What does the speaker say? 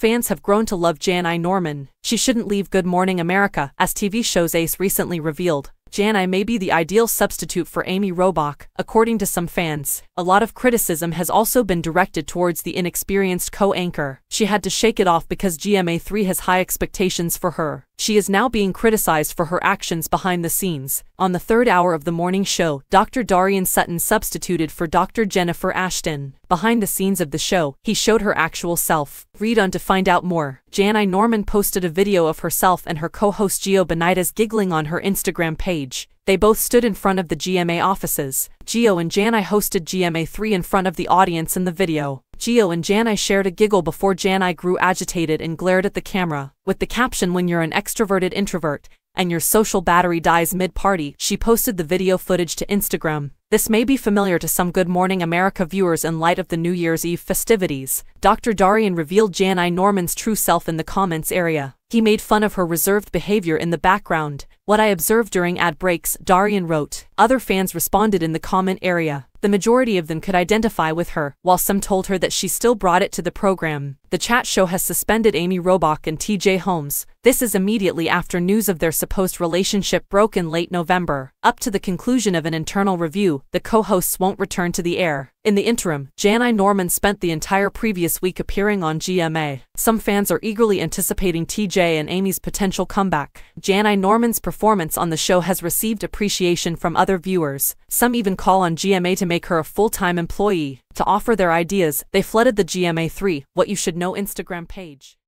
fans have grown to love Janai Norman. She shouldn't leave Good Morning America, as TV Shows Ace recently revealed. Janai may be the ideal substitute for Amy Robach, according to some fans. A lot of criticism has also been directed towards the inexperienced co-anchor. She had to shake it off because GMA3 has high expectations for her. She is now being criticized for her actions behind the scenes. On the third hour of the morning show, Dr. Darien Sutton substituted for Dr. Jennifer Ashton. Behind the scenes of the show, he showed her actual self. Read on to find out more. Janai Norman posted a video of herself and her co-host Gio Benitez giggling on her Instagram page. They both stood in front of the GMA offices. Gio and Janai hosted GMA3 in front of the audience in the video. Gio and Janai shared a giggle before Janai grew agitated and glared at the camera. With the caption when you're an extroverted introvert, and your social battery dies mid-party, she posted the video footage to Instagram. This may be familiar to some Good Morning America viewers in light of the New Year's Eve festivities. Dr. Darien revealed Janai Norman's true self in the comments area. He made fun of her reserved behavior in the background. What I observed during ad breaks, Darien wrote. Other fans responded in the comment area. The majority of them could identify with her, while some told her that she still brought it to the program. The chat show has suspended Amy Robach and TJ Holmes. This is immediately after news of their supposed relationship broke in late November. Up to the conclusion of an internal review, the co-hosts won't return to the air. In the interim, Janai Norman spent the entire previous week appearing on GMA. Some fans are eagerly anticipating TJ and Amy's potential comeback. Janai Norman's performance on the show has received appreciation from other viewers. Some even call on GMA to make her a full-time employee. To offer their ideas, they flooded the GMA3 What You Should Know Instagram page.